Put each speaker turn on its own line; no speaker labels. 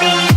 be.